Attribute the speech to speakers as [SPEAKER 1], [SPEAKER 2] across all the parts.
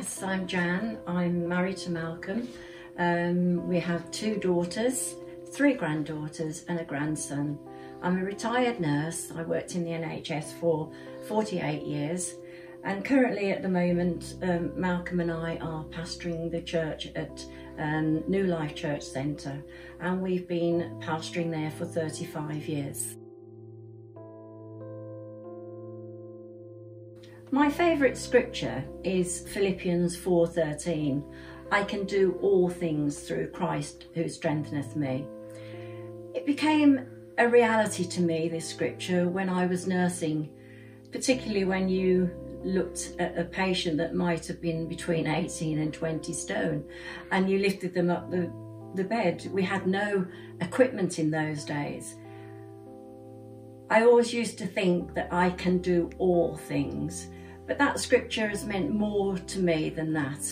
[SPEAKER 1] I'm Jan. I'm married to Malcolm. Um, we have two daughters, three granddaughters and a grandson. I'm a retired nurse. I worked in the NHS for 48 years and currently at the moment um, Malcolm and I are pastoring the church at um, New Life Church Centre and we've been pastoring there for 35 years. My favourite scripture is Philippians 4.13. I can do all things through Christ who strengtheneth me. It became a reality to me, this scripture, when I was nursing, particularly when you looked at a patient that might have been between 18 and 20 stone and you lifted them up the, the bed. We had no equipment in those days. I always used to think that I can do all things but that scripture has meant more to me than that.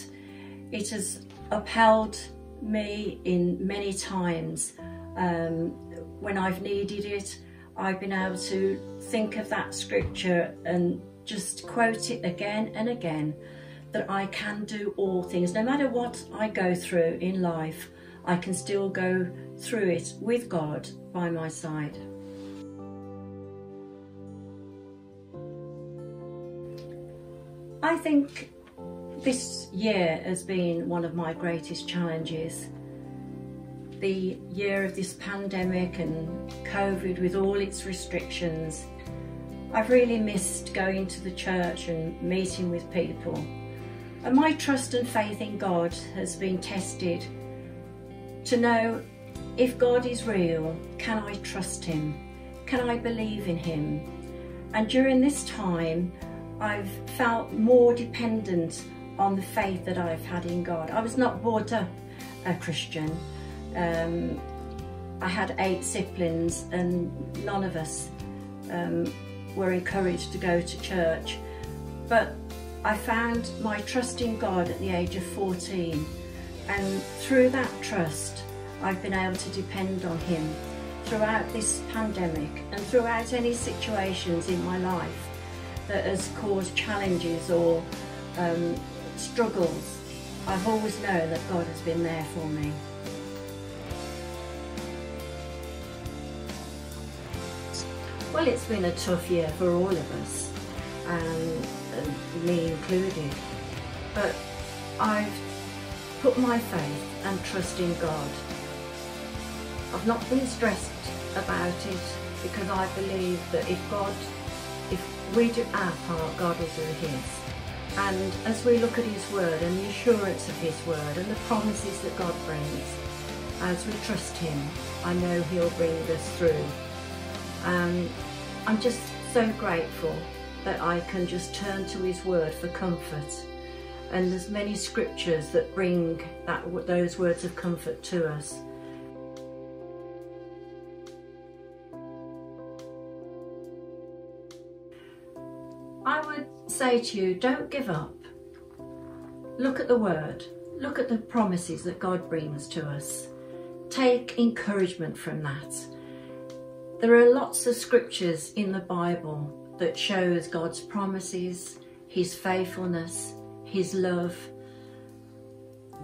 [SPEAKER 1] It has upheld me in many times um, when I've needed it. I've been able to think of that scripture and just quote it again and again that I can do all things. No matter what I go through in life, I can still go through it with God by my side. I think this year has been one of my greatest challenges. The year of this pandemic and COVID with all its restrictions. I've really missed going to the church and meeting with people. And my trust and faith in God has been tested to know if God is real, can I trust him? Can I believe in him? And during this time, I've felt more dependent on the faith that I've had in God. I was not brought up a Christian. Um, I had eight siblings and none of us um, were encouraged to go to church. But I found my trust in God at the age of 14 and through that trust I've been able to depend on him throughout this pandemic and throughout any situations in my life that has caused challenges or um, struggles, I've always known that God has been there for me. Well, it's been a tough year for all of us, and, and me included, but I've put my faith and trust in God. I've not been stressed about it because I believe that if God if we do our part, God will do his. And as we look at his word and the assurance of his word and the promises that God brings, as we trust him, I know he'll bring us through. Um, I'm just so grateful that I can just turn to his word for comfort. And there's many scriptures that bring that those words of comfort to us. Say to you, don't give up. Look at the word. Look at the promises that God brings to us. Take encouragement from that. There are lots of scriptures in the Bible that shows God's promises, his faithfulness, his love.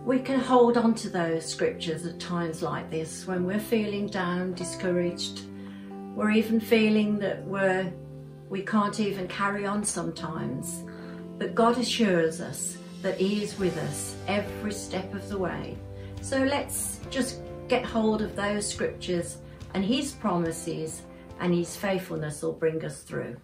[SPEAKER 1] We can hold on to those scriptures at times like this when we're feeling down, discouraged, we're even feeling that we're we can't even carry on sometimes. But God assures us that He is with us every step of the way. So let's just get hold of those scriptures and His promises and His faithfulness will bring us through.